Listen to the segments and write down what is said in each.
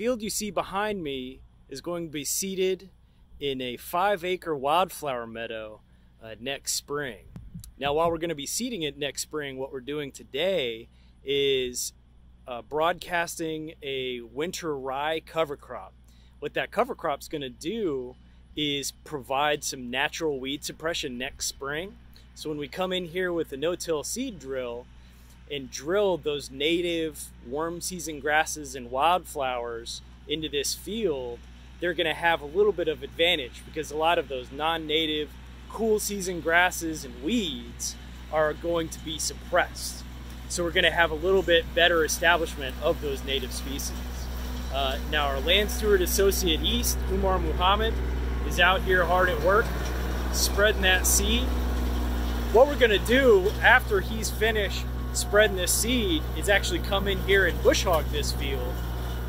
field you see behind me is going to be seeded in a five acre wildflower meadow uh, next spring. Now, while we're going to be seeding it next spring, what we're doing today is uh, broadcasting a winter rye cover crop. What that cover crop's going to do is provide some natural weed suppression next spring. So when we come in here with a no-till seed drill and drill those native warm season grasses and wildflowers into this field, they're going to have a little bit of advantage because a lot of those non-native cool season grasses and weeds are going to be suppressed. So we're going to have a little bit better establishment of those native species. Uh, now our land steward associate east, Umar Muhammad, is out here hard at work spreading that seed. What we're going to do after he's finished spreading this seed is actually come in here and bush hog this field.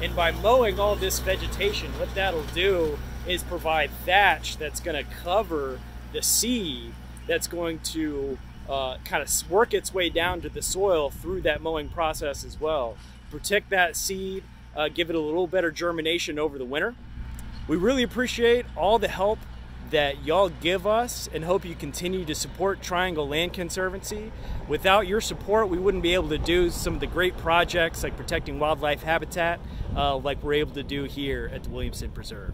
And by mowing all this vegetation, what that'll do is provide thatch that's going to cover the seed that's going to uh, kind of work its way down to the soil through that mowing process as well. Protect that seed, uh, give it a little better germination over the winter. We really appreciate all the help that y'all give us and hope you continue to support Triangle Land Conservancy. Without your support, we wouldn't be able to do some of the great projects like protecting wildlife habitat uh, like we're able to do here at the Williamson Preserve.